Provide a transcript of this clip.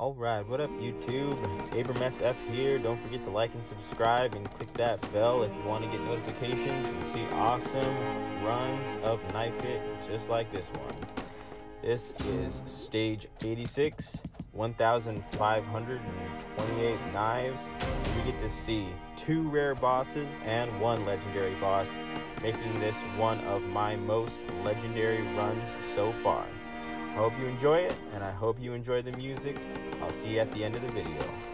Alright, what up YouTube? Abram SF here. Don't forget to like and subscribe and click that bell if you want to get notifications and see awesome runs of Knife Hit just like this one. This is stage 86, 1,528 knives. We get to see two rare bosses and one legendary boss, making this one of my most legendary runs so far. I hope you enjoy it, and I hope you enjoy the music. I'll see you at the end of the video.